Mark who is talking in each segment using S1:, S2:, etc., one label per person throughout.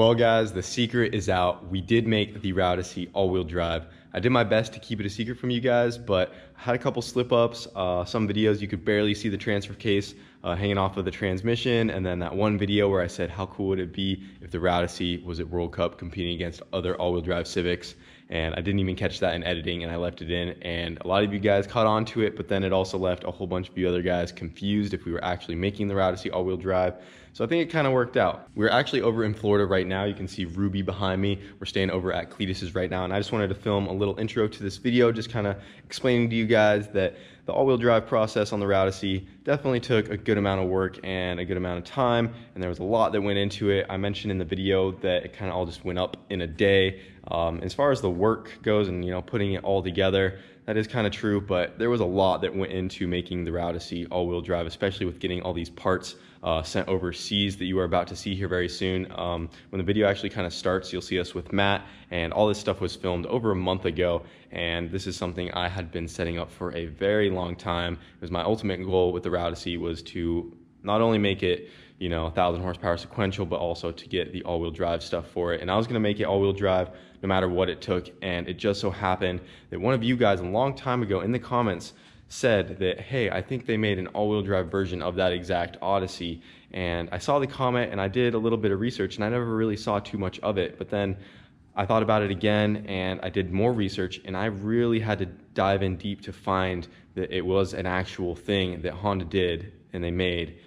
S1: Well, guys, the secret is out. We did make the Rowdyssey all-wheel drive. I did my best to keep it a secret from you guys, but I had a couple slip-ups. Uh, some videos you could barely see the transfer case uh, hanging off of the transmission, and then that one video where I said how cool would it be if the Rowdyssey was at World Cup competing against other all-wheel drive Civics, and I didn't even catch that in editing, and I left it in, and a lot of you guys caught on to it, but then it also left a whole bunch of you other guys confused if we were actually making the Rowdyssey all-wheel drive. So I think it kind of worked out. We're actually over in Florida right now. You can see Ruby behind me. We're staying over at Cletus's right now. And I just wanted to film a little intro to this video, just kind of explaining to you guys that the all-wheel drive process on the Rowdyssey definitely took a good amount of work and a good amount of time. And there was a lot that went into it. I mentioned in the video that it kind of all just went up in a day. Um, as far as the work goes and, you know, putting it all together, that is kind of true, but there was a lot that went into making the Rowdyssey all-wheel drive, especially with getting all these parts uh, sent overseas that you are about to see here very soon. Um, when the video actually kind of starts, you'll see us with Matt, and all this stuff was filmed over a month ago, and this is something I had been setting up for a very long time. It was my ultimate goal with the Rowdyssey was to not only make it you know, 1,000 horsepower sequential, but also to get the all-wheel drive stuff for it. And I was gonna make it all-wheel drive no matter what it took. And it just so happened that one of you guys a long time ago in the comments said that, hey, I think they made an all-wheel drive version of that exact Odyssey. And I saw the comment and I did a little bit of research and I never really saw too much of it. But then I thought about it again and I did more research and I really had to dive in deep to find that it was an actual thing that Honda did and they made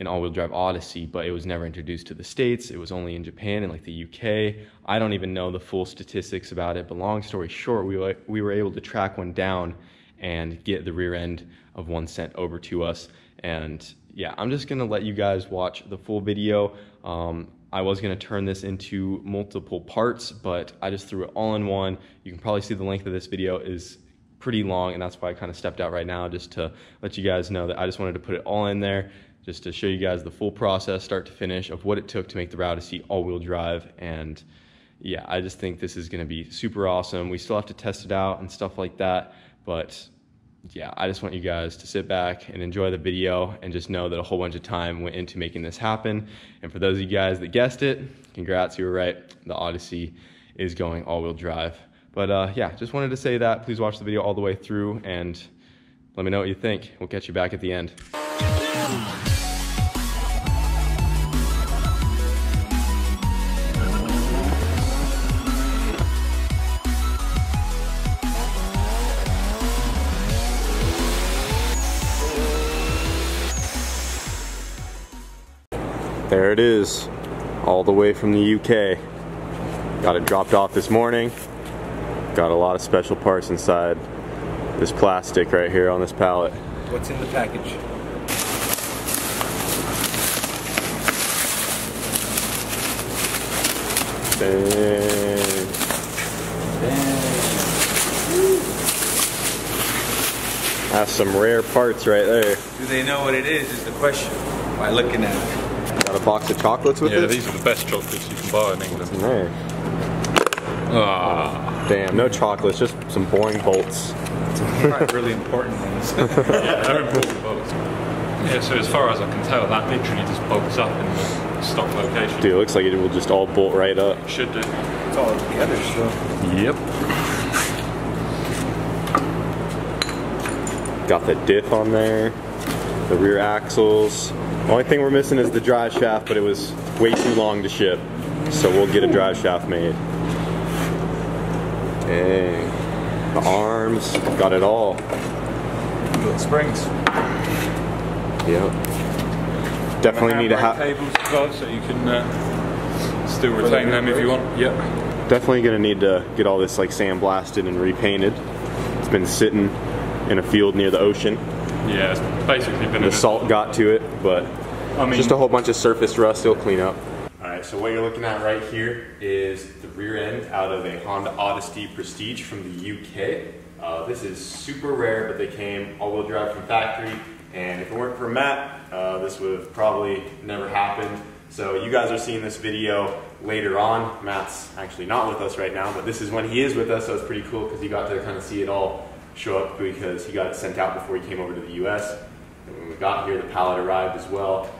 S1: an all-wheel drive Odyssey, but it was never introduced to the States. It was only in Japan and like the UK. I don't even know the full statistics about it, but long story short, we were, we were able to track one down and get the rear end of one sent over to us. And yeah, I'm just gonna let you guys watch the full video. Um, I was gonna turn this into multiple parts, but I just threw it all in one. You can probably see the length of this video is pretty long and that's why I kind of stepped out right now just to let you guys know that I just wanted to put it all in there just to show you guys the full process start to finish of what it took to make the Rowdyssey all-wheel drive and yeah, I just think this is gonna be super awesome. We still have to test it out and stuff like that, but yeah, I just want you guys to sit back and enjoy the video and just know that a whole bunch of time went into making this happen. And for those of you guys that guessed it, congrats, you were right. The Odyssey is going all-wheel drive. But uh, yeah, just wanted to say that. Please watch the video all the way through and let me know what you think. We'll catch you back at the end. There it is, all the way from the UK. Got it dropped off this morning. Got a lot of special parts inside this plastic right here on this pallet.
S2: What's in the package?
S1: Dang. That's some rare parts right there.
S2: Do they know what it is is the question by looking at it.
S1: Got a box of chocolates with
S3: Yeah,
S1: it?
S3: these are the best chocolates you can buy in England.
S1: Nice.
S3: Ah,
S1: Damn, no chocolates, just some boring bolts.
S2: Right, really important ones.
S3: yeah, they're important bolts. Yeah, so as far as I can tell, that literally just bolts up in the stock location.
S1: Dude, it looks like it will just all bolt right up.
S3: Should do.
S2: it's all together still.
S3: Yep.
S1: Got the diff on there, the rear axles. Only thing we're missing is the drive shaft, but it was way too long to ship. So we'll get a drive shaft made. Dang. The arms, got it all.
S2: Little springs.
S1: Yep. Definitely need to
S3: Handbrake
S1: have.
S3: cables as well, so you can uh, still retain them if you want. Yep.
S1: Definitely gonna need to get all this like sandblasted and repainted. It's been sitting in a field near the ocean.
S3: Yeah, it's basically been
S1: The
S3: a-
S1: salt got to it, but
S3: I mean,
S1: just a whole bunch of surface rust it'll clean up. All right, so what you're looking at right here is the rear end out of a Honda Odyssey Prestige from the UK. Uh, this is super rare, but they came all-wheel drive from factory, and if it weren't for Matt, uh, this would have probably never happened. So you guys are seeing this video later on. Matt's actually not with us right now, but this is when he is with us, so it's pretty cool because he got to kind of see it all show up because he got it sent out before he came over to the US. And when we got here, the pallet arrived as well.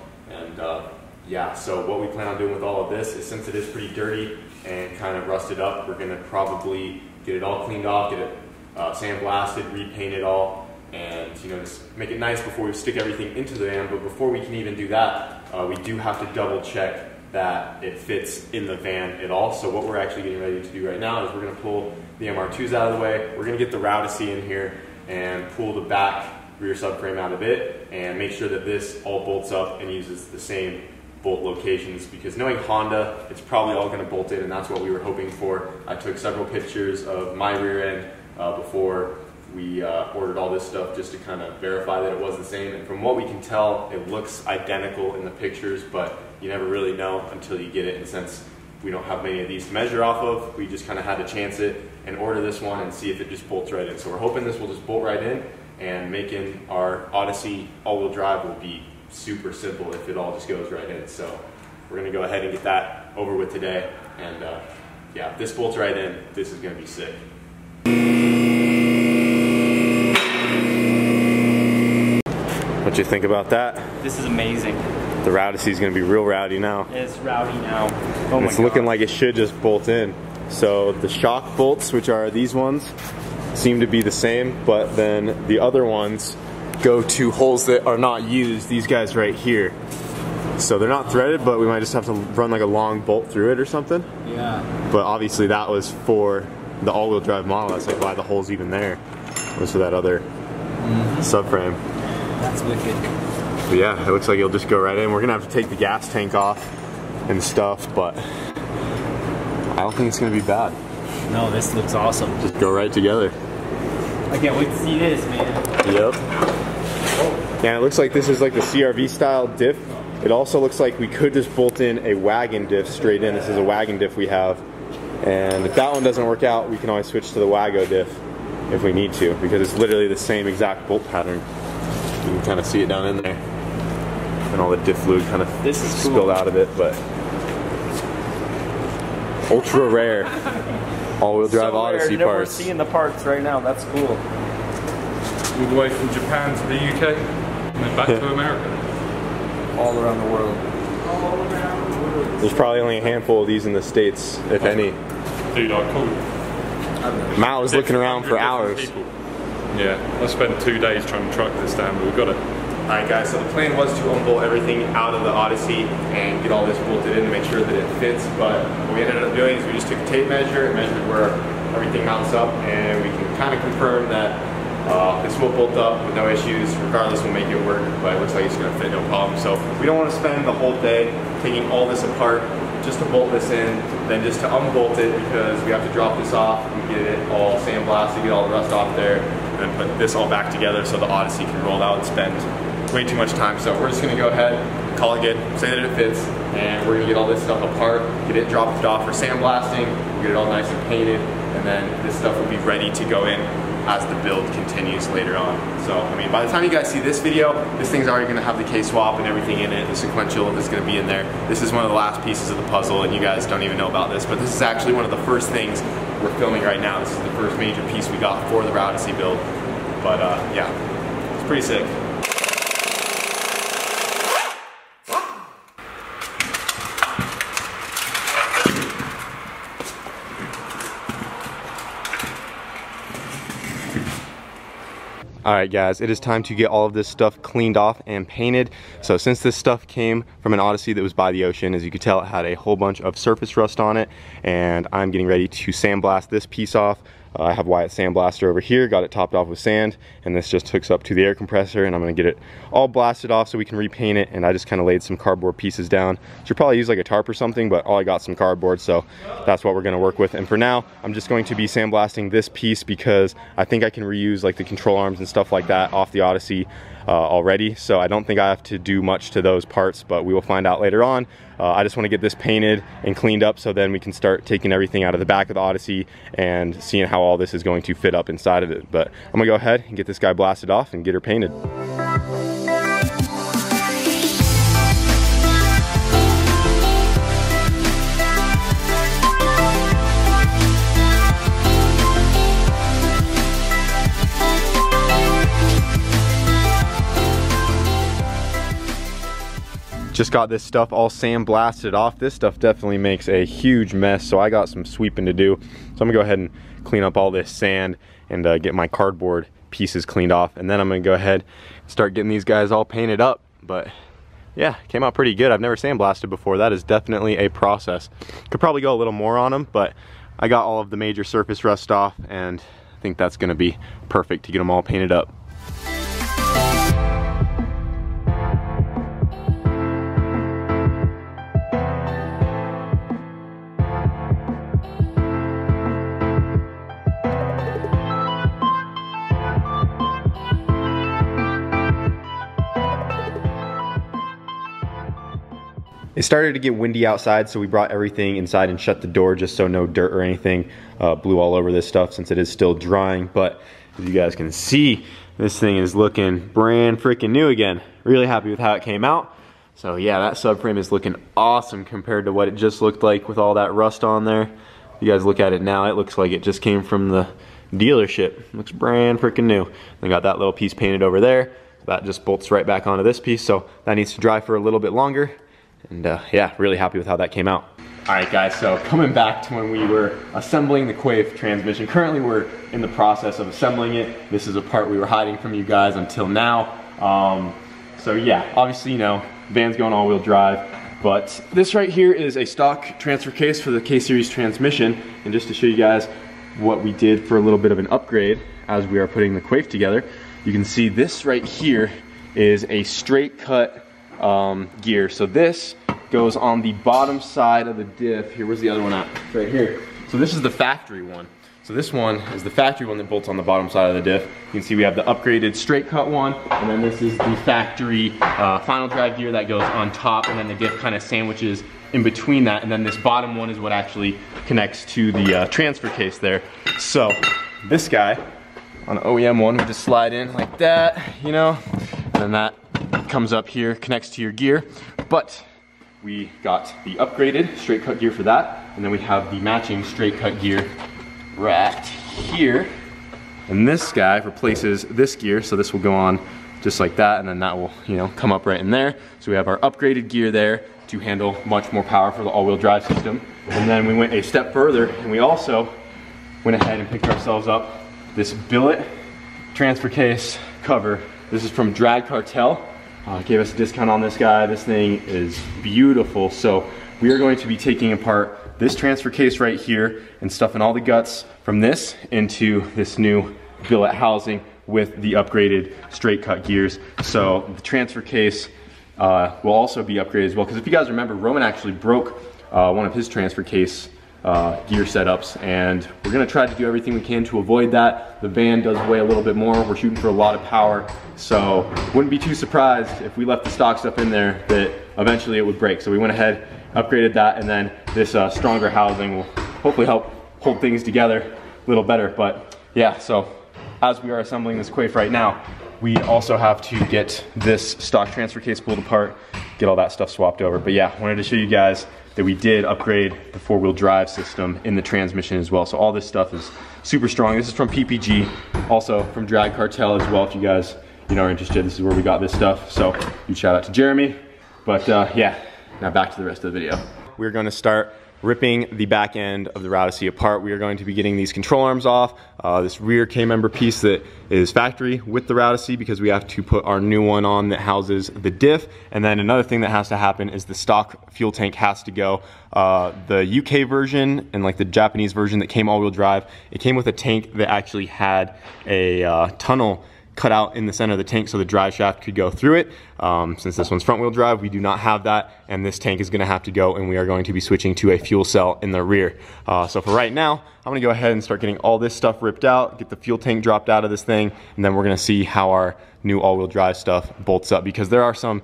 S1: And uh, yeah, so what we plan on doing with all of this is since it is pretty dirty and kind of rusted up, we're gonna probably get it all cleaned off, get it uh, sandblasted, repaint it all, and you know just make it nice before we stick everything into the van. But before we can even do that, uh, we do have to double check that it fits in the van at all. So what we're actually getting ready to do right now is we're gonna pull the MR2s out of the way. We're gonna get the Rowdyssey in here and pull the back rear subframe out of it and make sure that this all bolts up and uses the same bolt locations because knowing Honda, it's probably all gonna bolt in and that's what we were hoping for. I took several pictures of my rear end uh, before we uh, ordered all this stuff just to kind of verify that it was the same. And from what we can tell, it looks identical in the pictures, but you never really know until you get it. And since we don't have many of these to measure off of, we just kind of had to chance it and order this one and see if it just bolts right in. So we're hoping this will just bolt right in and making our Odyssey all-wheel drive will be super simple if it all just goes right in. So we're gonna go ahead and get that over with today. And uh, yeah, if this bolts right in, this is gonna be sick. What you think about that?
S4: This is amazing.
S1: The going to be real rowdy now.
S4: It's rowdy now. Oh
S1: it's looking like it should just bolt in. So the shock bolts, which are these ones, seem to be the same, but then the other ones go to holes that are not used, these guys right here. So they're not threaded, but we might just have to run like a long bolt through it or something.
S4: Yeah.
S1: But obviously that was for the all-wheel drive model. That's like why the hole's even there. It was for that other mm -hmm. subframe.
S4: That's wicked.
S1: But yeah, it looks like it'll just go right in. We're gonna have to take the gas tank off and stuff, but I don't think it's gonna be bad.
S4: No, this looks awesome.
S1: Just go right together.
S4: I can't wait to see this, man.
S1: Yep. Yeah, it looks like this is like the CRV style diff. It also looks like we could just bolt in a wagon diff straight in. This is a wagon diff we have. And if that one doesn't work out, we can always switch to the Wago diff if we need to, because it's literally the same exact bolt pattern. You can kind of see it down in there. And all the diff fluid kind of
S4: this is
S1: spilled
S4: cool.
S1: out of it, but ultra rare all-wheel drive
S4: so
S1: Odyssey
S4: rare.
S1: parts.
S4: We're seeing the parts right now. That's cool.
S3: All the way from Japan to the UK and then back to America.
S4: All around the world.
S1: There's probably only a handful of these in the States, if any.
S3: Dude, I called.
S1: Matt was looking around for hours.
S3: People. Yeah, I spent two days trying to track this down, but we got it.
S1: Alright guys, so the plan was to unbolt everything out of the Odyssey and get all this bolted in to make sure that it fits, but what we ended up doing is we just took a tape measure and measured where everything mounts up and we can kind of confirm that uh, this will bolt up with no issues, regardless we'll make it work, but it looks like it's going to fit no problem. So we don't want to spend the whole day taking all this apart just to bolt this in, then just to unbolt it because we have to drop this off and get it all sandblasted, get all the rust off there, and put this all back together so the Odyssey can roll out and spend way too much time. So we're just gonna go ahead, call it good, say that it fits, and we're gonna get all this stuff apart, get it dropped off for sandblasting, get it all nice and painted, and then this stuff will be ready to go in as the build continues later on. So, I mean, by the time you guys see this video, this thing's already gonna have the K-swap and everything in it, the sequential is gonna be in there. This is one of the last pieces of the puzzle, and you guys don't even know about this, but this is actually one of the first things we're filming right now. This is the first major piece we got for the Rowdyssey build. But uh, yeah, it's pretty sick. All right, guys, it is time to get all of this stuff cleaned off and painted. So since this stuff came from an Odyssey that was by the ocean, as you can tell, it had a whole bunch of surface rust on it, and I'm getting ready to sandblast this piece off. Uh, I have Wyatt Sandblaster over here, got it topped off with sand, and this just hooks up to the air compressor, and I'm gonna get it all blasted off so we can repaint it, and I just kinda laid some cardboard pieces down. Should probably use like a tarp or something, but all I got some cardboard, so that's what we're gonna work with. And for now, I'm just going to be sandblasting this piece because I think I can reuse like the control arms and stuff like that off the Odyssey uh, already, so I don't think I have to do much to those parts, but we will find out later on. Uh, I just want to get this painted and cleaned up so then we can start taking everything out of the back of the Odyssey and seeing how all this is going to fit up inside of it. But I'm gonna go ahead and get this guy blasted off and get her painted. Just got this stuff all sandblasted off. This stuff definitely makes a huge mess, so I got some sweeping to do. So I'm gonna go ahead and clean up all this sand and uh, get my cardboard pieces cleaned off. And then I'm gonna go ahead and start getting these guys all painted up. But yeah, came out pretty good. I've never sandblasted before. That is definitely a process. Could probably go a little more on them, but I got all of the major surface rust off and I think that's gonna be perfect to get them all painted up. It started to get windy outside, so we brought everything inside and shut the door just so no dirt or anything uh, blew all over this stuff since it is still drying. But as you guys can see, this thing is looking brand freaking new again. Really happy with how it came out. So yeah, that subframe is looking awesome compared to what it just looked like with all that rust on there. You guys look at it now, it looks like it just came from the dealership. Looks brand freaking new. They got that little piece painted over there. That just bolts right back onto this piece, so that needs to dry for a little bit longer. And uh, yeah, really happy with how that came out. All right guys, so coming back to when we were assembling the Quaife transmission. Currently we're in the process of assembling it. This is a part we were hiding from you guys until now. Um, so yeah, obviously, you know, van's going all wheel drive, but this right here is a stock transfer case for the K-Series transmission. And just to show you guys what we did for a little bit of an upgrade as we are putting the Quaife together, you can see this right here is a straight cut um, gear. So this goes on the bottom side of the diff. Here, where's the other one at? right here. So this is the factory one. So this one is the factory one that bolts on the bottom side of the diff. You can see we have the upgraded straight cut one, and then this is the factory uh, final drive gear that goes on top, and then the diff kind of sandwiches in between that, and then this bottom one is what actually connects to the uh, transfer case there. So this guy on OEM one, we just slide in like that, you know, and then that comes up here, connects to your gear. But we got the upgraded straight cut gear for that. And then we have the matching straight cut gear right here. And this guy replaces this gear. So this will go on just like that. And then that will, you know, come up right in there. So we have our upgraded gear there to handle much more power for the all-wheel drive system. And then we went a step further and we also went ahead and picked ourselves up this billet transfer case cover. This is from Drag Cartel uh, gave us a discount on this guy. This thing is beautiful. So we are going to be taking apart this transfer case right here and stuffing all the guts from this into this new billet housing with the upgraded straight cut gears. So the transfer case uh, will also be upgraded as well. Because if you guys remember, Roman actually broke uh, one of his transfer case uh, gear setups and we're gonna try to do everything we can to avoid that. The van does weigh a little bit more. We're shooting for a lot of power. So wouldn't be too surprised if we left the stock stuff in there that eventually it would break. So we went ahead, upgraded that and then this uh, stronger housing will hopefully help hold things together a little better. But yeah, so as we are assembling this Quaife right now, we also have to get this stock transfer case pulled apart, get all that stuff swapped over. But yeah, wanted to show you guys that we did upgrade the four-wheel drive system in the transmission as well. So all this stuff is super strong. This is from PPG, also from Drag Cartel as well. If you guys you know are interested, this is where we got this stuff. So huge shout out to Jeremy. But uh, yeah, now back to the rest of the video. We're gonna start ripping the back end of the Rowdyssey apart. We are going to be getting these control arms off, uh, this rear K-member piece that is factory with the Rowdyssey because we have to put our new one on that houses the diff. And then another thing that has to happen is the stock fuel tank has to go. Uh, the UK version and like the Japanese version that came all-wheel drive, it came with a tank that actually had a uh, tunnel cut out in the center of the tank so the drive shaft could go through it. Um, since this one's front wheel drive, we do not have that, and this tank is gonna have to go, and we are going to be switching to a fuel cell in the rear. Uh, so for right now, I'm gonna go ahead and start getting all this stuff ripped out, get the fuel tank dropped out of this thing, and then we're gonna see how our new all-wheel drive stuff bolts up because there are some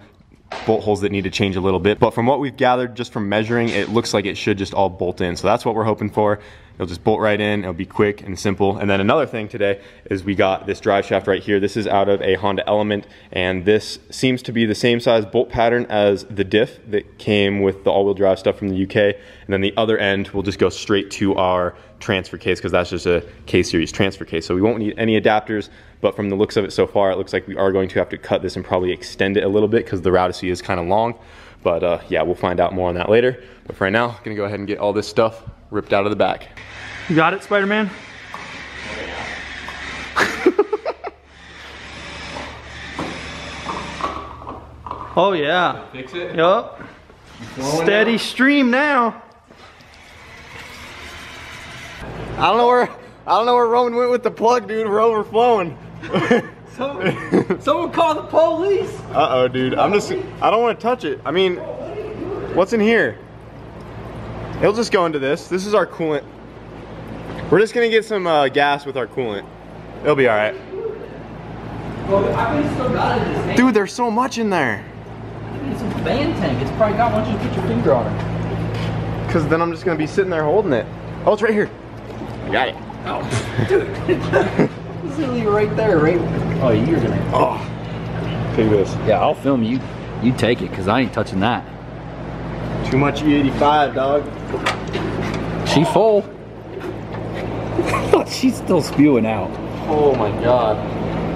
S1: bolt holes that need to change a little bit. But from what we've gathered just from measuring, it looks like it should just all bolt in. So that's what we're hoping for. It'll just bolt right in. It'll be quick and simple. And then another thing today is we got this drive shaft right here. This is out of a Honda Element, and this seems to be the same size bolt pattern as the diff that came with the all-wheel drive stuff from the UK. And then the other end will just go straight to our transfer case because that's just a K-series transfer case. So we won't need any adapters, but from the looks of it so far, it looks like we are going to have to cut this and probably extend it a little bit because the Rowdyssey is kind of long. But uh, yeah, we'll find out more on that later. But for right now, gonna go ahead and get all this stuff ripped out of the back.
S5: You got it, Spider-Man? oh yeah.
S2: Fix it?
S5: Yup. Steady stream now.
S1: I don't know where I don't know where Roman went with the plug, dude. We're overflowing.
S4: Someone, someone call the police.
S1: Uh oh, dude. I'm just I don't want to touch it. I mean, what's in here? It'll just go into this. This is our coolant. We're just gonna get some uh, gas with our coolant. It'll be all right.
S4: Well, I think it's still got it in his hand.
S1: Dude, there's so much in there.
S4: It's a van tank. It's probably got. Why don't you put your finger on it?
S1: Cause then I'm just gonna be sitting there holding it. Oh, it's right here. I got it.
S4: Oh, dude. it's literally right there, right? Oh, you're gonna.
S1: Oh, take this.
S4: Yeah, I'll film you. You take it, cause I ain't touching that.
S1: Too much E85, dog.
S4: She full. She's still spewing out.
S1: Oh my god.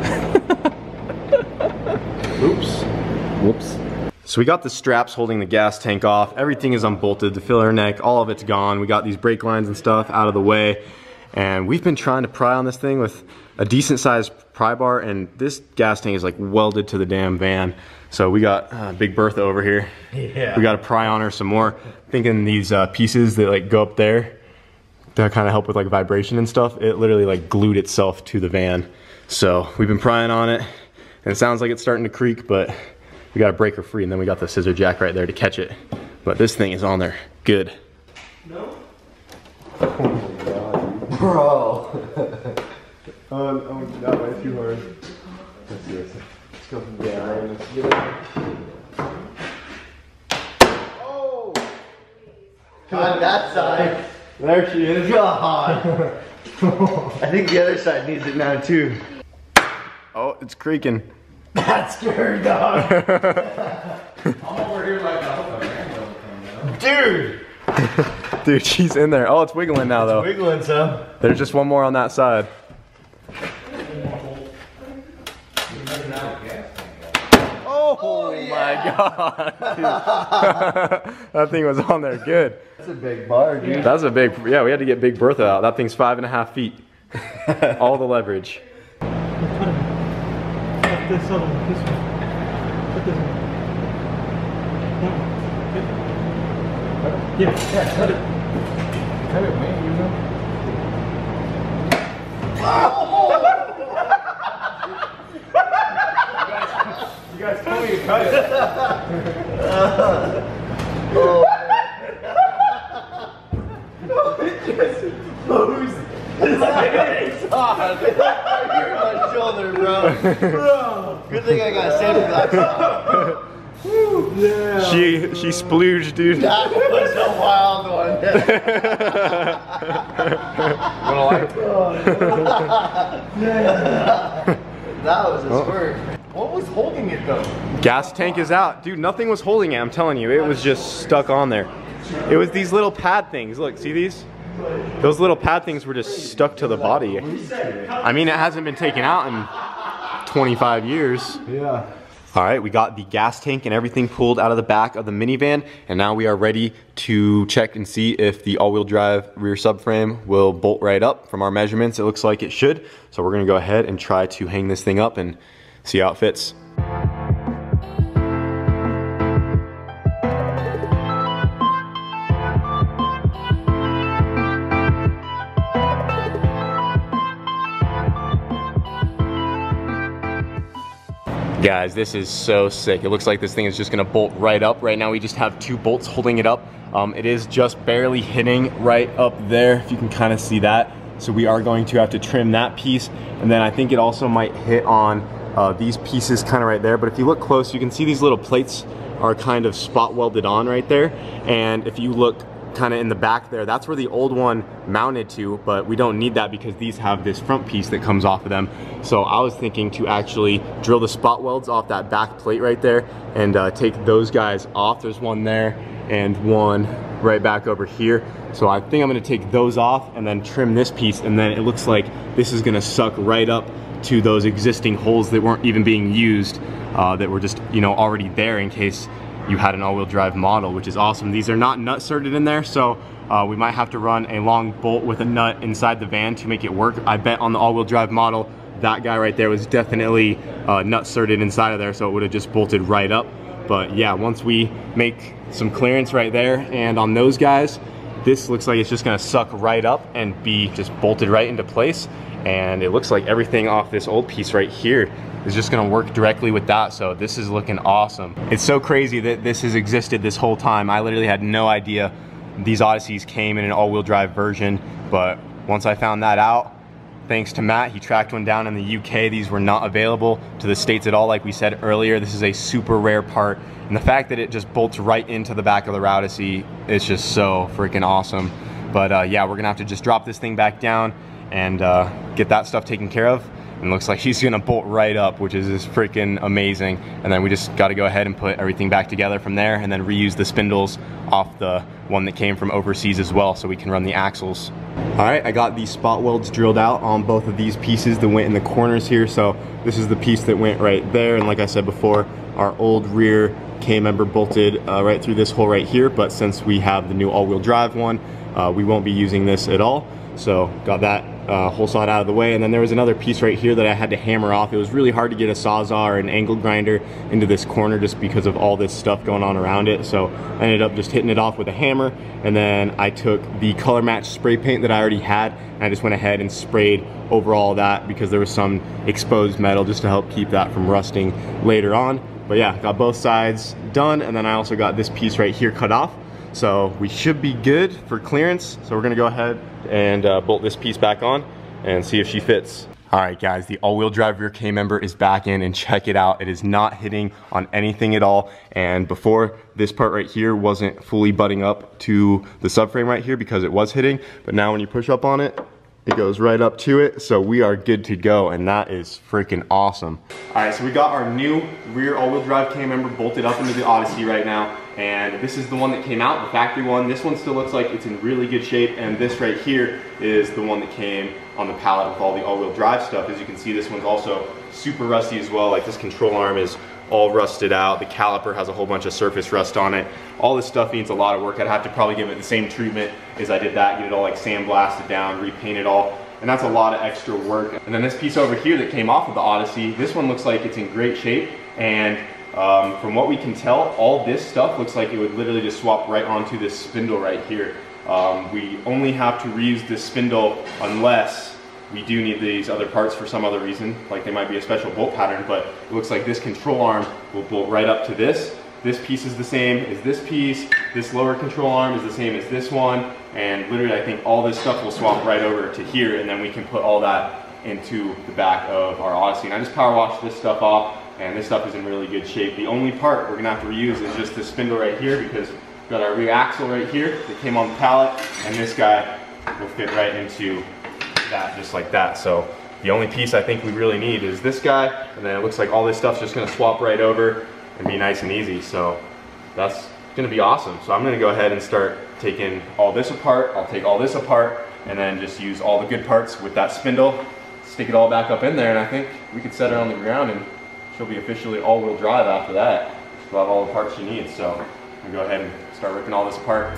S1: Oops.
S4: Whoops.
S1: So we got the straps holding the gas tank off. Everything is unbolted, the filler neck, all of it's gone. We got these brake lines and stuff out of the way. And we've been trying to pry on this thing with a decent sized pry bar and this gas tank is like welded to the damn van. So we got uh, Big Bertha over here.
S5: Yeah.
S1: We got to pry on her some more. Thinking these uh, pieces that like go up there, that kind of help with like vibration and stuff. It literally like glued itself to the van. So we've been prying on it and it sounds like it's starting to creak, but we got to break her free and then we got the scissor jack right there to catch it. But this thing is on there good. Bro. oh, oh, that way too hard. Let's see this. Let's go from there. Let's it. Oh!
S6: On that side.
S1: There she is.
S6: God. I think the other side needs it now too.
S1: Oh, it's creaking.
S6: That's scary, dog. I'm over here like a Dude.
S1: Dude, she's in there. Oh, it's wiggling now though.
S6: Wiggling some.
S1: There's just one more on that side. Oh, my god. that thing was on there good.
S6: That's a big bar, dude.
S1: That's a big, yeah, we had to get Big Bertha out. That thing's five and a half feet. All the leverage.
S5: This other one, this one. Cut this one. Yeah, yeah, cut it.
S6: Cut it, man, you know.
S1: You guys told me to cut it.
S6: You're on my shoulder, bro. Good thing I got safety glasses. yeah.
S1: She, she splooged, dude.
S6: That was a wild one. that was a squirt. What was holding it though?
S1: Gas tank is out. Dude, nothing was holding it, I'm telling you. It was just stuck on there. It was these little pad things. Look, see these? Those little pad things were just stuck to the body. I mean, it hasn't been taken out in 25 years.
S6: Yeah.
S1: All right, we got the gas tank and everything pulled out of the back of the minivan, and now we are ready to check and see if the all-wheel drive rear subframe will bolt right up. From our measurements, it looks like it should. So we're gonna go ahead and try to hang this thing up and see how it fits. Guys, this is so sick. It looks like this thing is just gonna bolt right up. Right now we just have two bolts holding it up. Um, it is just barely hitting right up there, if you can kind of see that. So we are going to have to trim that piece. And then I think it also might hit on uh, these pieces kind of right there. But if you look close, you can see these little plates are kind of spot welded on right there. And if you look kind of in the back there, that's where the old one mounted to, but we don't need that because these have this front piece that comes off of them. So I was thinking to actually drill the spot welds off that back plate right there and uh, take those guys off. There's one there and one right back over here. So I think I'm gonna take those off and then trim this piece and then it looks like this is gonna suck right up to those existing holes that weren't even being used, uh, that were just, you know, already there in case you had an all-wheel drive model, which is awesome. These are not nutserted in there, so uh, we might have to run a long bolt with a nut inside the van to make it work. I bet on the all-wheel drive model, that guy right there was definitely uh, nutserted inside of there, so it would have just bolted right up. But yeah, once we make some clearance right there, and on those guys, this looks like it's just gonna suck right up and be just bolted right into place. And it looks like everything off this old piece right here is just gonna work directly with that. So this is looking awesome. It's so crazy that this has existed this whole time. I literally had no idea these Odysseys came in an all-wheel drive version, but once I found that out, thanks to Matt, he tracked one down in the UK. These were not available to the States at all, like we said earlier. This is a super rare part. And the fact that it just bolts right into the back of the Rowdyssey is just so freaking awesome. But uh, yeah, we're gonna have to just drop this thing back down and uh, get that stuff taken care of and looks like he's gonna bolt right up, which is just freaking amazing. And then we just gotta go ahead and put everything back together from there and then reuse the spindles off the one that came from overseas as well so we can run the axles. All right, I got these spot welds drilled out on both of these pieces that went in the corners here. So this is the piece that went right there. And like I said before, our old rear K-member bolted uh, right through this hole right here. But since we have the new all-wheel drive one, uh, we won't be using this at all. So got that uh, sawed out of the way. And then there was another piece right here that I had to hammer off. It was really hard to get a sawzall or an angle grinder into this corner just because of all this stuff going on around it. So I ended up just hitting it off with a hammer. And then I took the color match spray paint that I already had and I just went ahead and sprayed over all that because there was some exposed metal just to help keep that from rusting later on. But yeah, got both sides done. And then I also got this piece right here cut off. So we should be good for clearance. So we're gonna go ahead and uh, bolt this piece back on and see if she fits. All right guys, the all-wheel drive rear K-member is back in and check it out. It is not hitting on anything at all. And before this part right here wasn't fully butting up to the subframe right here because it was hitting. But now when you push up on it, it goes right up to it, so we are good to go, and that is freaking awesome. All right, so we got our new rear all-wheel drive K-member bolted up into the Odyssey right now, and this is the one that came out, the factory one. This one still looks like it's in really good shape, and this right here is the one that came on the pallet with all the all-wheel drive stuff. As you can see, this one's also super rusty as well. Like this control arm is all rusted out. The caliper has a whole bunch of surface rust on it. All this stuff needs a lot of work. I'd have to probably give it the same treatment as I did that, get it all like sandblasted down, repaint it all. And that's a lot of extra work. And then this piece over here that came off of the Odyssey, this one looks like it's in great shape. And um, from what we can tell, all this stuff looks like it would literally just swap right onto this spindle right here. Um, we only have to reuse this spindle unless we do need these other parts for some other reason, like they might be a special bolt pattern, but it looks like this control arm will bolt right up to this. This piece is the same as this piece. This lower control arm is the same as this one. And literally, I think all this stuff will swap right over to here, and then we can put all that into the back of our Odyssey. And I just power washed this stuff off, and this stuff is in really good shape. The only part we're gonna have to reuse is just this spindle right here, because we've got our rear axle right here that came on the pallet, and this guy will fit right into that just like that. So the only piece I think we really need is this guy, and then it looks like all this stuff's just gonna swap right over and be nice and easy. So that's gonna be awesome. So I'm gonna go ahead and start taking all this apart. I'll take all this apart and then just use all the good parts with that spindle, stick it all back up in there, and I think we could set her on the ground and she'll be officially all-wheel drive after that. She'll have all the parts she needs. So I'm gonna go ahead and start ripping all this apart.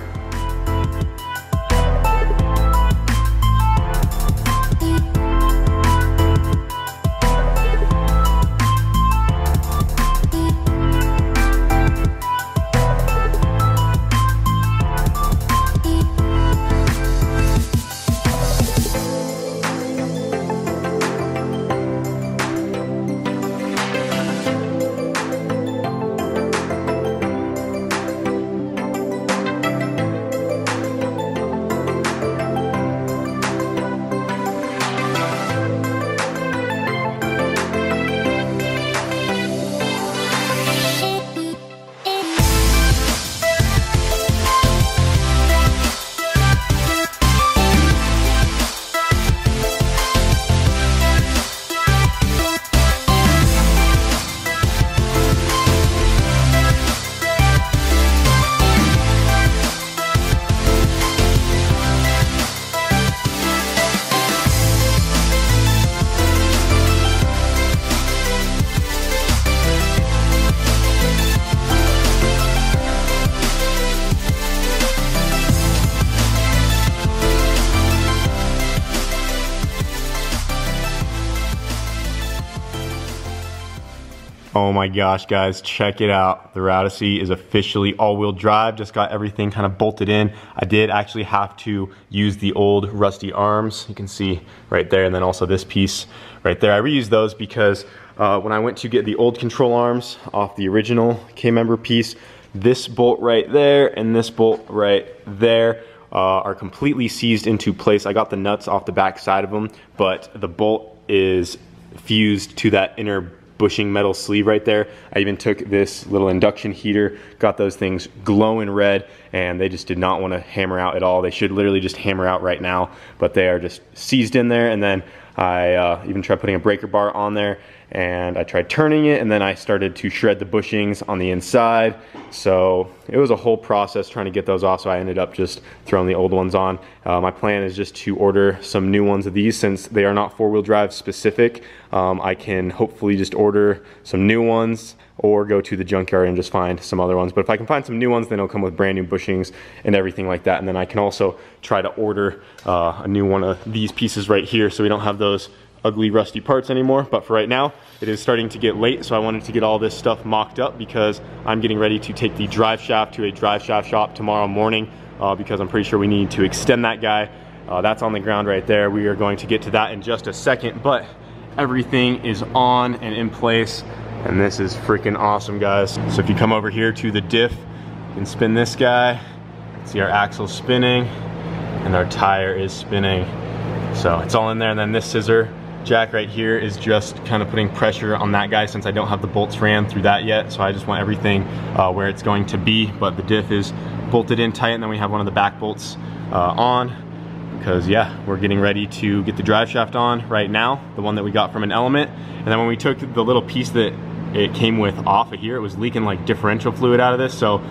S1: My gosh, guys, check it out. The Rowdyssey is officially all-wheel drive. Just got everything kind of bolted in. I did actually have to use the old rusty arms. You can see right there, and then also this piece right there. I reused those because uh, when I went to get the old control arms off the original K-member piece, this bolt right there and this bolt right there uh, are completely seized into place. I got the nuts off the back side of them, but the bolt is fused to that inner bushing metal sleeve right there. I even took this little induction heater, got those things glowing red, and they just did not want to hammer out at all. They should literally just hammer out right now, but they are just seized in there. And then I uh, even tried putting a breaker bar on there and I tried turning it and then I started to shred the bushings on the inside. So it was a whole process trying to get those off so I ended up just throwing the old ones on. Uh, my plan is just to order some new ones of these since they are not four-wheel drive specific. Um, I can hopefully just order some new ones or go to the junkyard and just find some other ones. But if I can find some new ones, then it'll come with brand new bushings and everything like that. And then I can also try to order uh, a new one of these pieces right here so we don't have those ugly rusty parts anymore. But for right now, it is starting to get late, so I wanted to get all this stuff mocked up because I'm getting ready to take the drive shaft to a drive shaft shop tomorrow morning uh, because I'm pretty sure we need to extend that guy. Uh, that's on the ground right there. We are going to get to that in just a second, but everything is on and in place and this is freaking awesome guys. So if you come over here to the diff, you can spin this guy, see our axle spinning and our tire is spinning. So it's all in there and then this scissor jack right here is just kind of putting pressure on that guy since I don't have the bolts ran through that yet. So I just want everything uh, where it's going to be, but the diff is bolted in tight and then we have one of the back bolts uh, on because yeah, we're getting ready to get the drive shaft on right now, the one that we got from an element. And then when we took the little piece that it came with off of here, it was leaking like differential fluid out of this. So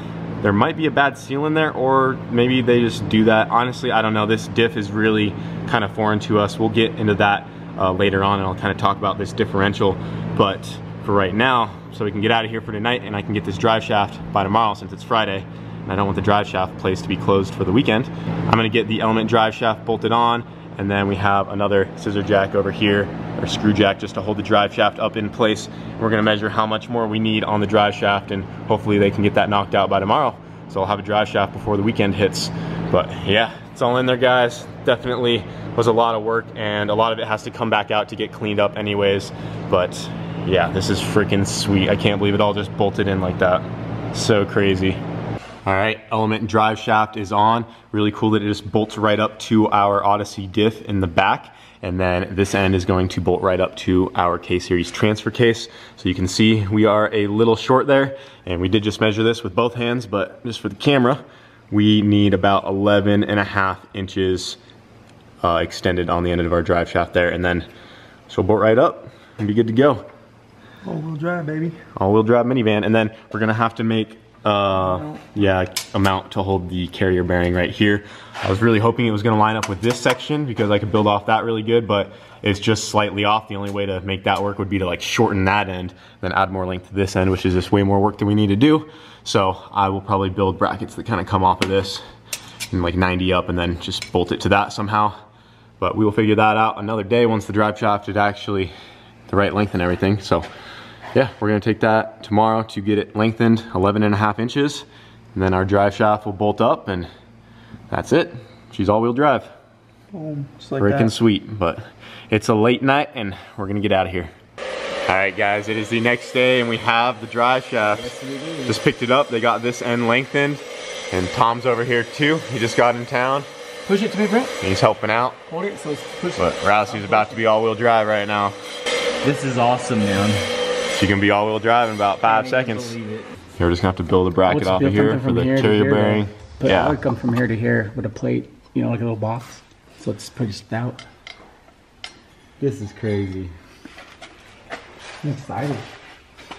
S1: there might be a bad seal in there or maybe they just do that. Honestly, I don't know. This diff is really kind of foreign to us. We'll get into that uh, later on and I'll kind of talk about this differential. But for right now, so we can get out of here for tonight and I can get this drive shaft by tomorrow since it's Friday and I don't want the drive shaft place to be closed for the weekend. I'm gonna get the element drive shaft bolted on and then we have another scissor jack over here or screw jack just to hold the drive shaft up in place. We're gonna measure how much more we need on the drive shaft and hopefully they can get that knocked out by tomorrow. So I'll have a drive shaft before the weekend hits. But yeah, it's all in there guys. Definitely was a lot of work and a lot of it has to come back out to get cleaned up anyways. But yeah, this is freaking sweet. I can't believe it all just bolted in like that. So crazy. All right, element drive shaft is on. Really cool that it just bolts right up to our Odyssey diff in the back. And then this end is going to bolt right up to our K-Series transfer case. So you can see we are a little short there. And we did just measure this with both hands, but just for the camera, we need about 11 and a half inches uh, extended on the end of our drive shaft there. And then so bolt right up and be good to go.
S5: All-wheel drive, baby.
S1: All-wheel drive minivan. And then we're gonna have to make uh, yeah, amount to hold the carrier bearing right here. I was really hoping it was gonna line up with this section because I could build off that really good, but it's just slightly off. The only way to make that work would be to like shorten that end, then add more length to this end, which is just way more work than we need to do. So I will probably build brackets that kind of come off of this and like 90 up and then just bolt it to that somehow. But we will figure that out another day once the drive shaft is actually the right length and everything. So yeah, we're gonna take that tomorrow to get it lengthened 11 and a half inches. And then our drive shaft will bolt up and that's it. She's all-wheel drive.
S5: Boom. Just like
S1: Freaking
S5: that.
S1: sweet, but it's a late night and we're gonna get out of here. All right, guys, it is the next day and we have the drive shaft. Just picked it up. They got this end lengthened and Tom's over here too. He just got in town.
S4: Push it to me, Brent.
S1: He's helping out,
S4: Hold it. So let's push
S1: but Rousey's about to be all-wheel drive right now.
S4: This is awesome, man.
S1: She can be all-wheel drive in about five seconds.
S4: believe it.
S1: We're just gonna have to build a bracket
S4: What's
S1: off of here for the
S4: here
S1: carrier
S4: here,
S1: bearing.
S4: But I
S1: Yeah,
S4: would come from here to here with a plate, you know, like a little box. So it's pretty stout. This is crazy. I'm excited.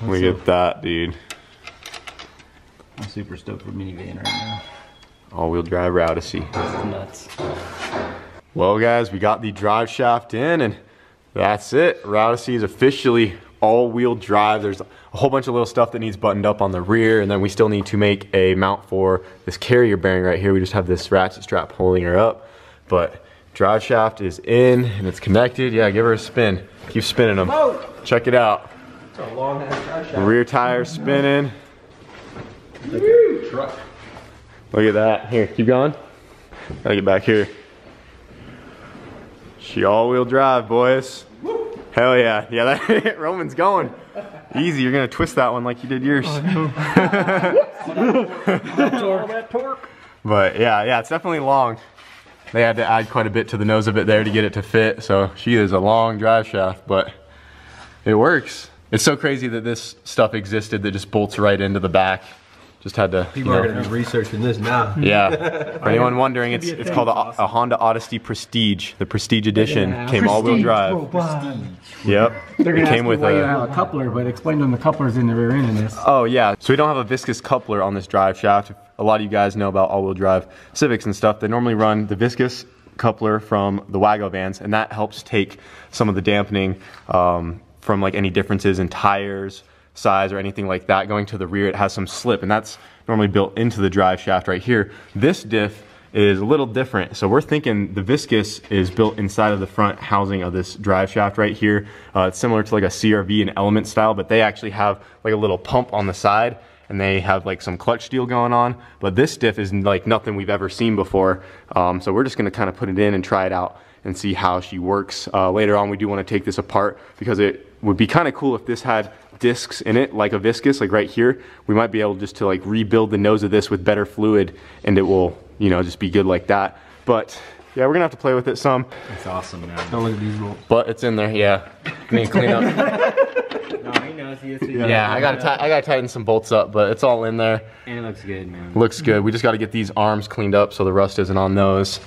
S1: we get that, dude.
S4: I'm super stoked for minivan right now.
S1: All-wheel drive Rowdyssey.
S4: This is nuts.
S1: Well, guys, we got the drive shaft in, and that's it. Rowdyssey is officially all-wheel drive. There's a whole bunch of little stuff that needs buttoned up on the rear, and then we still need to make a mount for this carrier bearing right here. We just have this ratchet strap holding her up, but drive shaft is in and it's connected. Yeah, give her a spin. Keep spinning them. Check it out.
S5: a long ass drive shaft.
S1: Rear tire spinning.
S5: Truck.
S1: Look at that. Here, keep going. Gotta get back here. She all-wheel drive, boys. Hell yeah. Yeah, that Roman's going. Easy, you're gonna twist that one like you did yours. but yeah, yeah, it's definitely long. They had to add quite a bit to the nose of it there to get it to fit. So she is a long drive shaft, but it works. It's so crazy that this stuff existed that just bolts right into the back. Just had to. you
S5: People are gonna be researching this now.
S1: yeah. For anyone wondering, it's it's called a, a Honda Odyssey Prestige. The Prestige Edition
S4: Yeah.
S1: came all-wheel drive.
S4: robot.
S1: Yep.
S4: They're
S1: It
S4: gonna
S1: came
S4: ask
S1: with
S4: why you
S1: a.
S4: have a coupler, but explain to them the coupler's in the rear end in this.
S1: Oh yeah. So we don't have a viscous coupler on this drive shaft. A lot of you guys know about all-wheel drive Civics and stuff. They normally run the viscous coupler from the Wagovans, and that helps take some of the dampening um, from like any differences in tires size or anything like that going to the rear. It has some slip, and that's normally built into the drive shaft right here. This diff is a little different. So we're thinking the viscous is built inside of the front housing of this drive shaft right here. Uh, it's similar to like a CRV and element style, but they actually have like a little pump on the side and they have like some clutch steel going on. But this diff is like nothing we've ever seen before. Um, so we're just gonna kind of put it in and try it out and see how she works. Uh, later on, we do wanna take this apart because it would be kind of cool if this had discs in it, like a viscous, like right here. We might be able just to like rebuild the nose of this with better fluid and it will, you know, just be good like that. But yeah, we're gonna have to play with it some,
S7: It's awesome, man.
S5: Don't look at these rules.
S1: but it's in there, yeah. I mean, clean up.
S7: No, he knows. He has to,
S1: yeah, I gotta, I gotta tighten some bolts up, but it's all in there.
S7: And it looks good, man.
S1: Looks good. We just got to get these arms cleaned up so the rust isn't on those.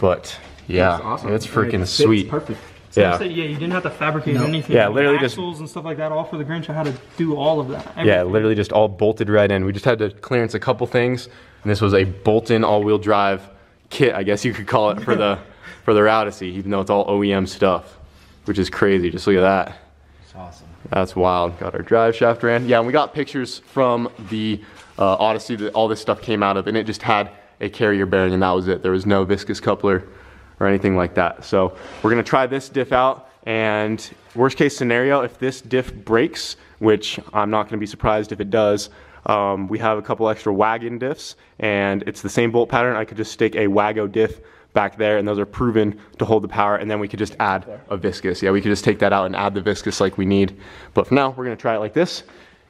S1: But yeah,
S5: awesome.
S1: it's freaking
S4: fits
S1: sweet.
S4: Perfect.
S5: So
S1: Yeah,
S5: said, yeah, you didn't have to fabricate anything.
S1: Yeah,
S5: like
S1: literally just-
S5: axles and stuff like that. All for the Grinch. I had to do all of that.
S1: yeah, literally just all bolted right in. We just had to clearance a couple things, and this was a bolt-in all-wheel drive kit, I guess you could call it for the for the Odyssey, even though it's all OEM stuff, which is crazy. Just look at that.
S7: It's awesome.
S1: That's wild. Got our drive shaft ran. Yeah, and we got pictures from the uh, Odyssey that all this stuff came out of, and it just had a carrier bearing, and that was it. There was no viscous coupler or anything like that. So we're gonna try this diff out, and worst case scenario, if this diff breaks, which I'm not gonna be surprised if it does, um, we have a couple extra wagon diffs, and it's the same bolt pattern. I could just stick a Wago diff back there, and those are proven to hold the power, and then we could just add a viscous. Yeah, we could just take that out and add the viscous like we need. But for now, we're gonna try it like this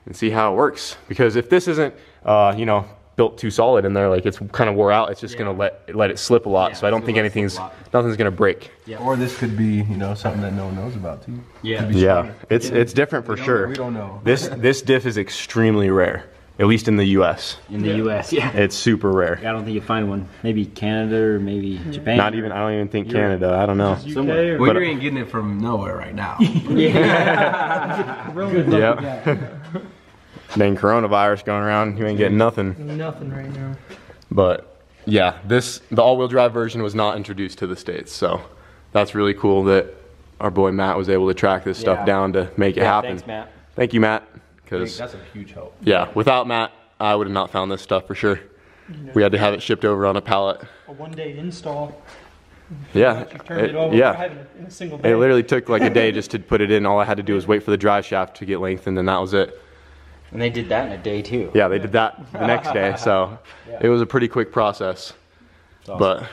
S1: and see how it works. Because if this isn't, uh, you know, built too solid in there, like it's kind of wore out, it's just gonna let let it slip a lot. so I don't think anything's, nothing's gonna break. Yeah.
S5: Or this could be, you know, something that no one knows about too.
S7: Yeah.
S5: Could be
S1: Yeah,
S5: stronger.
S1: it's it's different for
S5: don't-
S1: sure.
S5: we don't know.
S1: This this diff is extremely rare, at least in the U.S.
S7: In the U.S., yeah.
S1: It's super rare.
S7: I don't think you find one. Maybe Canada or maybe Japan.
S1: Not even, I don't even think Canada. I don't know.
S5: UK
S7: Somewhere.
S5: or
S1: But-
S5: you ain't getting it from nowhere right now.
S1: Yeah. then coronavirus going around, you ain't getting nothing.
S5: Nothing right now.
S1: But yeah, this the all-wheel drive version was not introduced to the states, so that's really cool that our boy Matt was able to track this stuff
S7: Yeah.
S1: down to make it
S7: Yeah,
S1: happen.
S7: Thanks, Matt.
S1: Thank you, Matt. Because
S5: That's a huge help.
S1: yeah, without Matt, I would have not found this stuff for sure. We had to have it shipped over on a pallet.
S5: A one-day install.
S1: Yeah,
S5: it,
S1: it-
S5: over.
S1: yeah.
S5: In a single day.
S1: It literally took like a day just to put it in. All I had to do was wait for the drive shaft to get lengthened, and that was it.
S7: And they did that in a day too.
S1: Yeah, they did that the next day, so it was a pretty quick process. But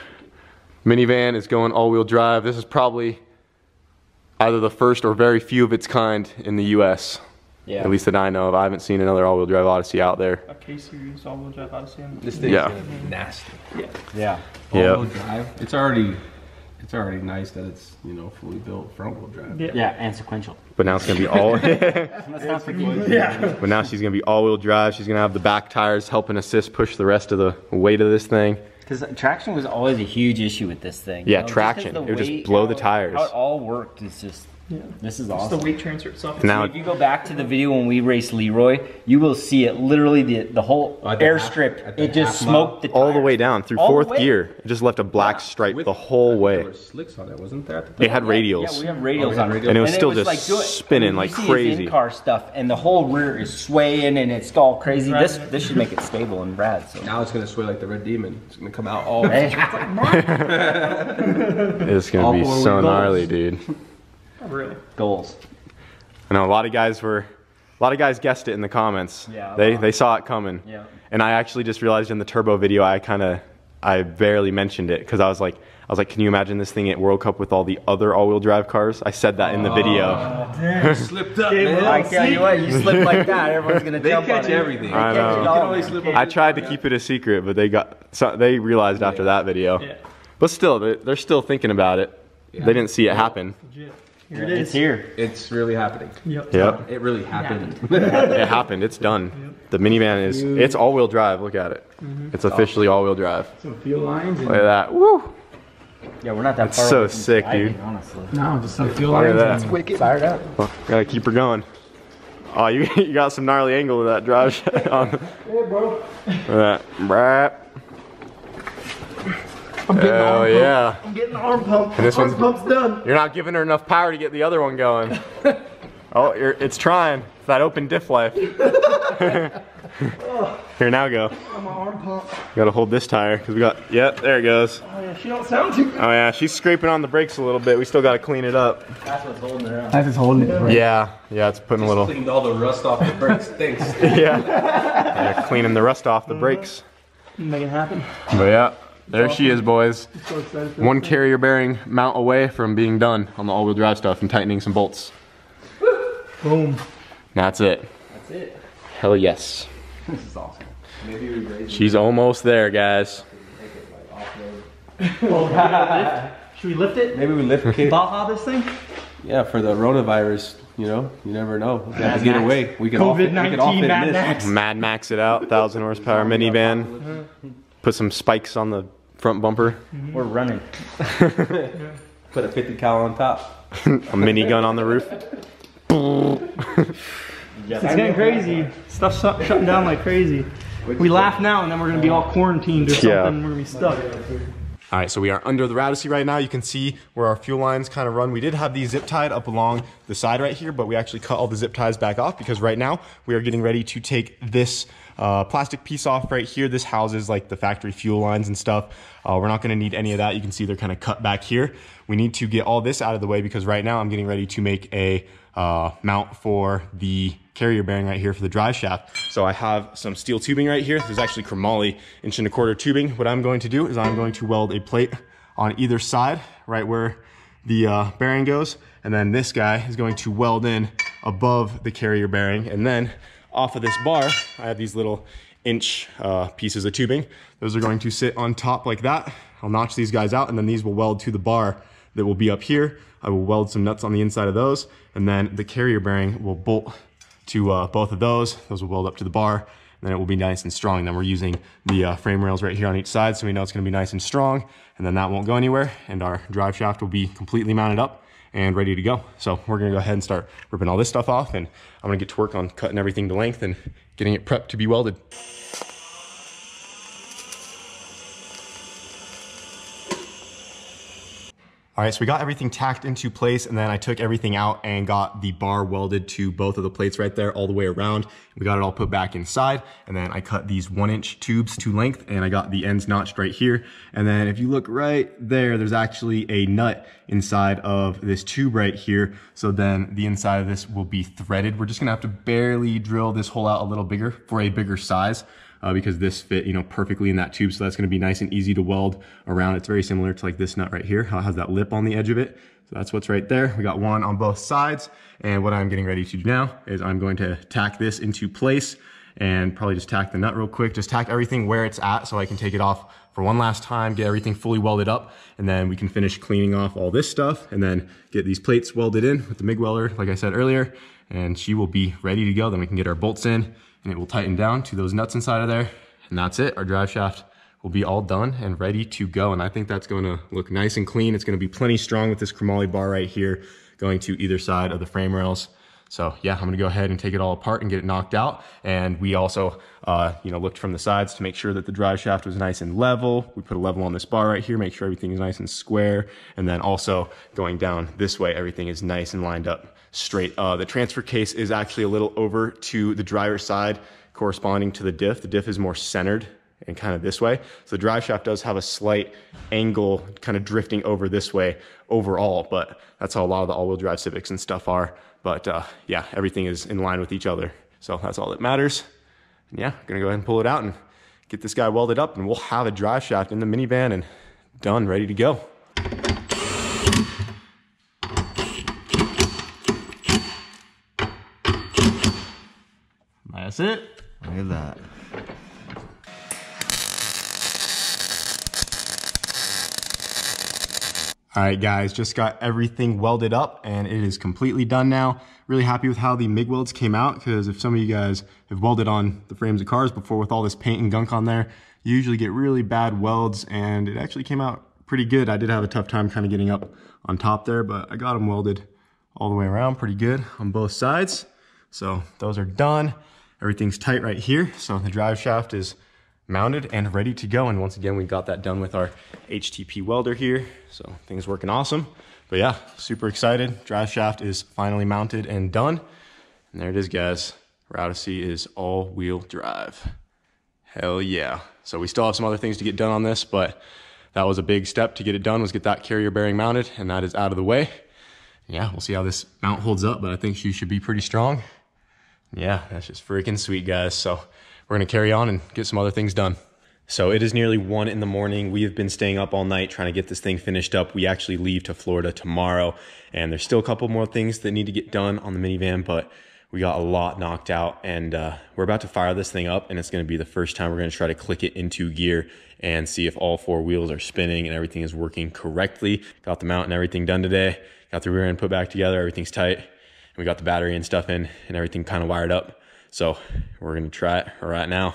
S1: minivan is going all-wheel drive. This is probably either the first or very few of its kind in the U.S.
S7: Yeah.
S1: At least that I know of. I haven't seen another all-wheel drive Odyssey out there.
S5: A K series all-wheel drive Odyssey. and-
S8: This thing's
S1: Yeah.
S8: gonna be nasty.
S7: Yeah.
S1: Yeah.
S8: All-wheel drive. It's already, it's already nice that it's you know fully built front-wheel drive.
S5: Yeah.
S7: Yeah, and sequential.
S1: But now it's gonna be all.
S7: Let's not.
S5: Yeah.
S1: but now she's gonna be all-wheel drive. She's gonna have the back tires helping assist push the rest of the weight of this thing.
S7: Because traction was always a huge issue with this thing.
S1: Yeah,
S7: just 'cause
S1: traction.
S7: the
S1: It would just
S7: weight,
S1: blow the tires.
S7: How it all worked is just. This is
S5: It's
S7: awesome.
S5: the weight transfer itself.
S1: Now
S7: if you go back to the video when we raced Leroy, you will see it literally the the whole oh,
S8: At the
S7: airstrip.
S8: at the
S7: It just smoked the
S1: all the way down through
S7: All
S1: fourth
S7: way.
S1: gear. It just left a black stripe
S8: With-
S1: the whole way.
S8: There were slicks on it, wasn't there? At the
S1: It
S8: top?
S1: had
S7: Yeah,
S1: radials.
S7: Yeah, we have radials
S8: Oh, we had
S7: on it.
S8: Oh, radials.
S1: And it was still just
S7: like doing-
S1: spinning
S7: I mean,
S1: like crazy.
S7: In-car stuff, and the whole rear is swaying, and it's all crazy. This
S5: Right.
S7: this should make it stable and rad. So.
S8: Now it's gonna sway like the red demon. It's gonna come out all.
S1: It's gonna be so gnarly, dude.
S5: Really.
S7: goals.
S1: I know a lot of guys were, a lot of guys guessed it in the comments.
S7: Yeah,
S1: They
S7: lot.
S1: they saw it coming.
S7: Yeah.
S1: And I actually just realized in the turbo video, I kind of, I barely mentioned it because I was like, I was like, can you imagine this thing at World Cup with all the other all-wheel drive cars? I said that in the video. Oh, damn.
S2: Slipped up, man.
S5: bro.
S7: I tell you what, you slip like that, everyone's gonna
S2: They
S7: jump
S2: catch
S7: on it.
S2: everything.
S1: I
S7: Catch
S1: know.
S7: it all,
S2: always slip.
S1: I tried to keep it a secret, but they got, so they realized after that video.
S5: Yeah.
S1: But still, they're, they're still thinking about it. Yeah. They didn't see it happen.
S5: Legit. Here it
S7: It's
S5: is.
S7: here.
S8: It's really happening.
S5: Yep.
S1: Yep.
S8: It really happened.
S1: It happened. It's done. The minivan is, it's all-wheel drive. Look at it. Mm-hmm. It's officially oh. all-wheel drive.
S4: Some fuel lines
S1: Look at that. Woo!
S7: Yeah, we're not that
S1: It's
S7: far
S1: so
S7: away from
S1: sick,
S7: driving,
S1: dude.
S7: Honestly.
S4: no, just some fuel
S1: Look at
S4: lines.
S1: that.
S4: and Fired up.
S1: Oh, gotta keep her going. Oh, you, you got some gnarly angle to that drive shot on.
S5: Hey, bro.
S1: Look at that. Brap.
S5: I'm getting the
S1: Hell
S5: arm
S1: yeah.
S5: pump. I'm getting the arm pump.
S1: And this
S5: arm
S1: one's-
S5: pump's done.
S1: You're not giving her enough power to get the other one going. Oh, you're, it's trying. It's that open diff life. Here, now go.
S5: I'm my arm pump.
S1: Gotta hold this tire because we got, yep, there it goes.
S5: Oh yeah, she don't sound too good.
S1: Oh yeah, she's scraping on the brakes a little bit. We still gotta clean it up.
S7: That's what's holding her up.
S4: That's just holding it. Right.
S1: Yeah, yeah, it's putting a little,
S8: Cleaned all the rust off the brakes. Thanks.
S1: yeah. yeah. Cleaning the rust off the brakes.
S5: Make it happen.
S1: But yeah, there she is, boys.
S5: So
S1: One carrier bearing mount away from being done on the all-wheel drive stuff and tightening some bolts.
S5: Boom.
S1: That's it.
S7: That's it.
S1: Hell yes.
S8: This is awesome. Maybe we raise
S1: She's almost there, guys.
S5: Should we lift it?
S8: Maybe we lift it.
S5: Baja this thing?
S8: Yeah, for the coronavirus, you know, you never know. We have to get
S5: Max.
S8: away. We can all fit, we can all
S5: COVID-19
S8: fit
S5: Mad
S8: this.
S5: Max.
S1: Mad Max it out, thousand horsepower minivan. Put some spikes on the front bumper. Mm-hmm.
S7: We're running.
S8: Put a 50 cal on top.
S1: A minigun on the roof.
S5: It's getting crazy. Stuff's shut- shutting down like crazy. We laugh now and then we're gonna be all quarantined or something.
S1: Yeah.
S5: We're gonna be stuck.
S1: All right, so we are under the Rowdyssey right now. You can see where our fuel lines kind of run. We did have these zip tied up along the side right here, but we actually cut all the zip ties back off because right now we are getting ready to take this uh, plastic piece off right here. This houses like the factory fuel lines and stuff. Uh, we're not gonna need any of that. You can see they're kind of cut back here. We need to get all this out of the way because right now I'm getting ready to make a uh, mount for the carrier bearing right here for the drive shaft. So I have some steel tubing right here. There's actually chromoly inch and a quarter tubing. What I'm going to do is I'm going to weld a plate on either side, right where the uh, bearing goes. And then this guy is going to weld in above the carrier bearing. And then off of this bar, I have these little inch uh, pieces of tubing. Those are going to sit on top like that. I'll notch these guys out and then these will weld to the bar that will be up here. I will weld some nuts on the inside of those and then the carrier bearing will bolt to uh, both of those. Those will weld up to the bar and then it will be nice and strong. Then we're using the uh, frame rails right here on each side so we know it's gonna be nice and strong and then that won't go anywhere and our drive shaft will be completely mounted up and ready to go. So we're gonna go ahead and start ripping all this stuff off and I'm gonna get to work on cutting everything to length and getting it prepped to be welded. All right, so we got everything tacked into place and then I took everything out and got the bar welded to both of the plates right there all the way around. We got it all put back inside and then I cut these one inch tubes to length and I got the ends notched right here. And then if you look right there, there's actually a nut inside of this tube right here. So then the inside of this will be threaded. We're just gonna have to barely drill this hole out a little bigger for a bigger size uh, because this fit, you know, perfectly in that tube. So that's gonna be nice and easy to weld around. It's very similar to like this nut right here, how it has that lip on the edge of it. So that's what's right there. We got one on both sides. And what I'm getting ready to do now is I'm going to tack this into place and probably just tack the nut real quick. Just tack everything where it's at so I can take it off for one last time, get everything fully welded up, and then we can finish cleaning off all this stuff and then get these plates welded in with the MIG welder, like I said earlier, and she will be ready to go. Then we can get our bolts in and it will tighten down to those nuts inside of there. And that's it. Our drive shaft will be all done and ready to go. And I think that's going to look nice and clean. It's going to be plenty strong with this chromoly bar right here going to either side of the frame rails. So yeah, I'm gonna go ahead and take it all apart and get it knocked out. And we also, uh, you know, looked from the sides to make sure that the drive shaft was nice and level. We put a level on this bar right here, make sure everything is nice and square. And then also going down this way, everything is nice and lined up straight. Uh, the transfer case is actually a little over to the driver's side corresponding to the diff. The diff is more centered and kind of this way. So the drive shaft does have a slight angle kind of drifting over this way overall, but that's how a lot of the all-wheel drive Civics and stuff are. But uh, yeah, everything is in line with each other. So that's all that matters. And yeah, gonna go ahead and pull it out and get this guy welded up and we'll have a drive shaft in the minivan and done, ready to go.
S5: That's it.
S6: Look at that.
S1: All right, guys, just got everything welded up and it is completely done now. Really happy with how the MIG welds came out because if some of you guys have welded on the frames of cars before with all this paint and gunk on there, you usually get really bad welds and it actually came out pretty good. I did have a tough time kind of getting up on top there, but I got them welded all the way around pretty good on both sides. So those are done. Everything's tight right here. So the drive shaft is mounted and ready to go. And once again, we got that done with our HTP welder here. So things working awesome. But yeah, super excited. Drive shaft is finally mounted and done. And there it is, guys. Rowdyssey is all-wheel drive. Hell yeah. So we still have some other things to get done on this, but that was a big step to get it done was get that carrier bearing mounted and that is out of the way. Yeah, we'll see how this mount holds up, but I think she should be pretty strong. Yeah, that's just freaking sweet, guys. So we're gonna carry on and get some other things done. So it is nearly one in the morning. We have been staying up all night trying to get this thing finished up. We actually leave to Florida tomorrow, and there's still a couple more things that need to get done on the minivan, but we got a lot knocked out, and uh, we're about to fire this thing up, and it's going to be the first time we're going to try to click it into gear and see if all four wheels are spinning and everything is working correctly. Got the mount and everything done today. Got the rear end put back together. Everything's tight. We got the battery and stuff in, and everything kind of wired up. So we're going to try it right now.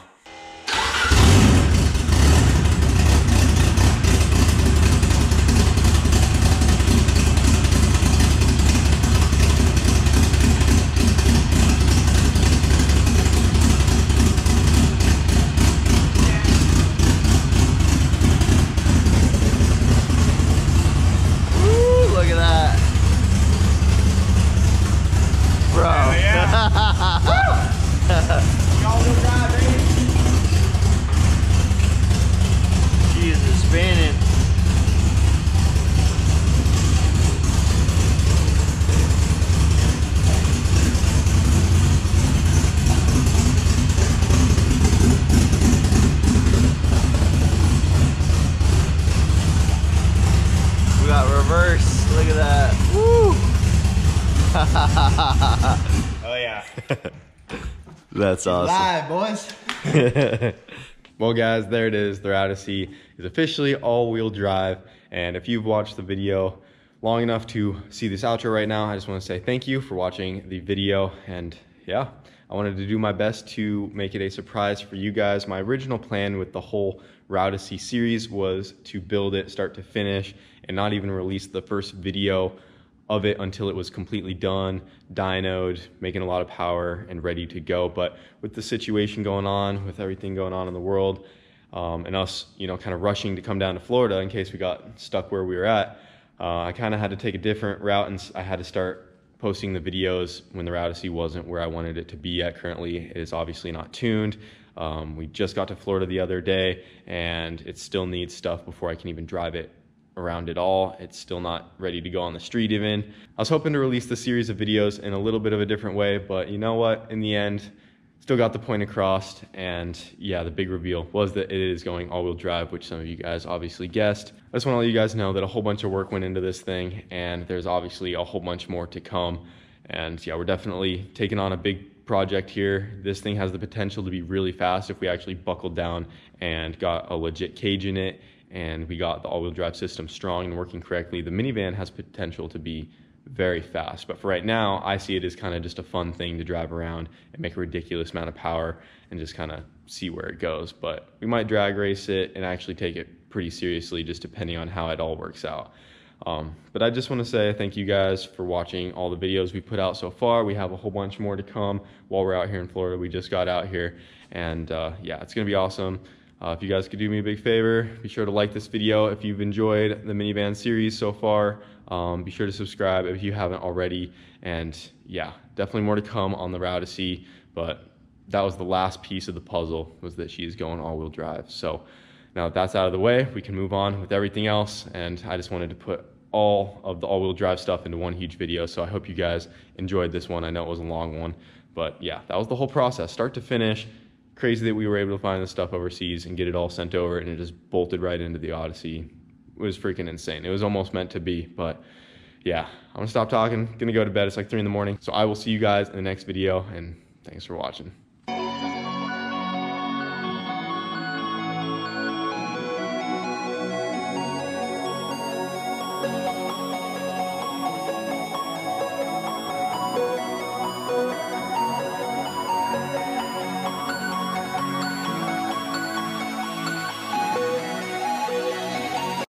S6: That's awesome.
S1: Live, boys. well, guys, there it is. The Rowdyssey is officially all-wheel drive. And if you've watched the video long enough to see this outro right now, I just want to say thank you for watching the video. And yeah, I wanted to do my best to make it a surprise for you guys. My original plan with the whole Rowdyssey series was to build it start to finish and not even release the first video of it until it was completely done, dynoed, making a lot of power and ready to go. But with the situation going on, with everything going on in the world, um, and us, you know, kind of rushing to come down to Florida in case we got stuck where we were at, uh, I kind of had to take a different route and I had to start posting the videos when the Rowdyssey wasn't where I wanted it to be at currently. It is obviously not tuned. Um, we just got to Florida the other day and it still needs stuff before I can even drive it around it all. It's still not ready to go on the street even. I was hoping to release the series of videos in a little bit of a different way, but you know what? In the end, still got the point across. And yeah, the big reveal was that it is going all-wheel drive, which some of you guys obviously guessed. I just want to let you guys know that a whole bunch of work went into this thing, and there's obviously a whole bunch more to come. And yeah, we're definitely taking on a big project here. This thing has the potential to be really fast if we actually buckled down and got a legit cage in it and we got the all-wheel drive system strong and working correctly. The minivan has potential to be very fast, but for right now, I see it as kind of just a fun thing to drive around and make a ridiculous amount of power and just kind of see where it goes. But we might drag race it and actually take it pretty seriously, just depending on how it all works out. Um, but I just want to say thank you guys for watching all the videos we put out so far. We have a whole bunch more to come while we're out here in Florida. We just got out here, and uh, yeah, it's gonna be awesome. Uh, if you guys could do me a big favor, be sure to like this video if you've enjoyed the minivan series so far. Um, be sure to subscribe if you haven't already. And yeah, definitely more to come on the Rowdyssey. But that was the last piece of the puzzle was that she is going all-wheel drive. So now that that's out of the way, we can move on with everything else. And I just wanted to put all of the all-wheel drive stuff into one huge video. So I hope you guys enjoyed this one. I know it was a long one, but yeah, that was the whole process, start to finish. Crazy that we were able to find the stuff overseas and get it all sent over and it just bolted right into the Odyssey. It was freaking insane. It was almost meant to be, but yeah, I'm gonna stop talking, gonna go to bed. It's like three in the morning. So I will see you guys in the next video and thanks for watching.